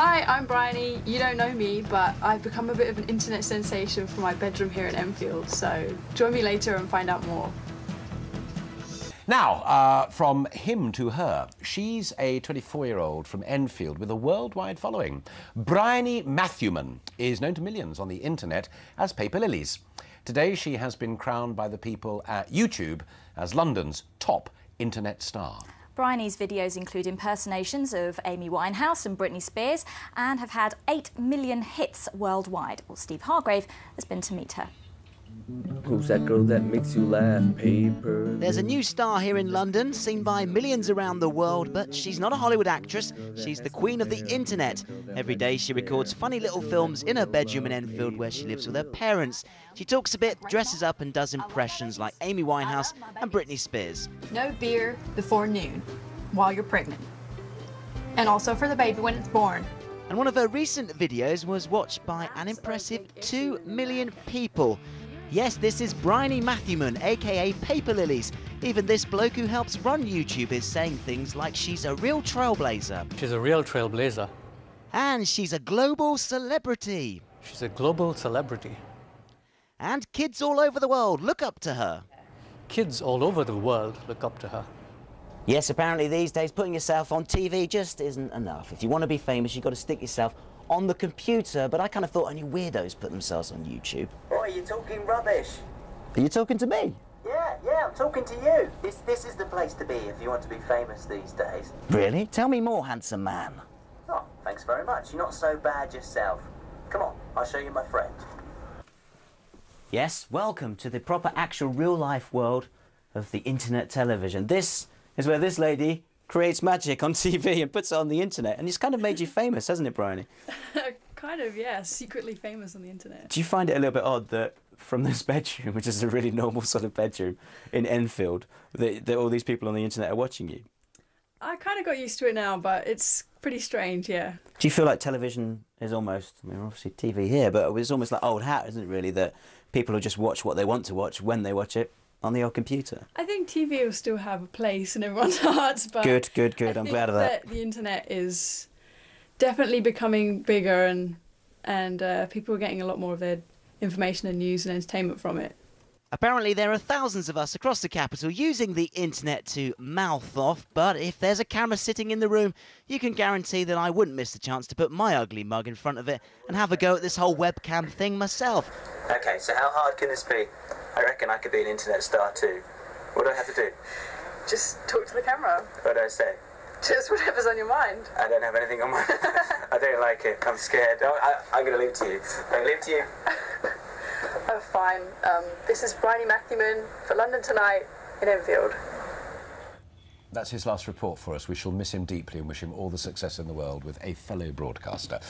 Hi, I'm Bryony. You don't know me, but I've become a bit of an internet sensation from my bedroom here in Enfield, so join me later and find out more. Now, uh, from him to her, she's a 24-year-old from Enfield with a worldwide following. Bryony Matthewman is known to millions on the internet as Paperlilies. Today, she has been crowned by the people at YouTube as London's top internet star. Bryony's videos include impersonations of Amy Winehouse and Britney Spears and have had 8 million hits worldwide. Well, Steve Hargrave has been to meet her. Who's that girl that makes you laugh? Paper. There's a new star here in London, seen by millions around the world, but she's not a Hollywood actress. She's the queen of the internet. Every day she records funny little films in her bedroom in Enfield where she lives with her parents. She talks a bit, dresses up, and does impressions like Amy Winehouse and Britney Spears. No beer before noon while you're pregnant. And also for the baby when it's born. And one of her recent videos was watched by an impressive 2 million people. Yes, this is Bryony Matthewman, aka Paperlilies. Even this bloke who helps run YouTube is saying things like she's a real trailblazer. She's a real trailblazer. And she's a global celebrity. She's a global celebrity. And kids all over the world look up to her. Kids all over the world look up to her. Yes, apparently these days putting yourself on TV just isn't enough. If you want to be famous, you've got to stick yourself on the computer, but I kind of thought only weirdos put themselves on YouTube. Boy, you're talking rubbish. Are you talking to me? Yeah, yeah, I'm talking to you. This, this is the place to be if you want to be famous these days. Really? Tell me more, handsome man. Oh, thanks very much. You're not so bad yourself. Come on, I'll show you my friend. Yes, welcome to the proper, actual, real-life world of the internet television. This is where this lady creates magic on TV and puts it on the internet. And it's kind of made you famous, hasn't it, Bryony? kind of, yeah. Secretly famous on the internet. Do you find it a little bit odd that from this bedroom, which is a really normal sort of bedroom in Enfield, that, that all these people on the internet are watching you? I kind of got used to it now, but it's pretty strange, yeah. Do you feel like television is almost, I mean, obviously TV here, but it's almost like old hat, isn't it, really, that people will just watch what they want to watch when they watch it on the old computer? I think TV will still have a place in everyone's hearts, but good, good, good. I I'm glad of that. that. The internet is definitely becoming bigger, and and uh, people are getting a lot more of their information and news and entertainment from it. Apparently, there are thousands of us across the capital using the internet to mouth off, but if there's a camera sitting in the room, you can guarantee that I wouldn't miss the chance to put my ugly mug in front of it and have a go at this whole webcam thing myself. Okay, so how hard can this be? I reckon I could be an internet star too. What do I have to do? Just talk to the camera. What do I say? Just whatever's on your mind. I don't have anything on my... I don't like it. I'm scared. Oh, I, I'm going to leave to you. I'm going to leave to you. Oh, fine. Um, this is Bryony Matthewman for London Tonight in Enfield. That's his last report for us. We shall miss him deeply and wish him all the success in the world with a fellow broadcaster.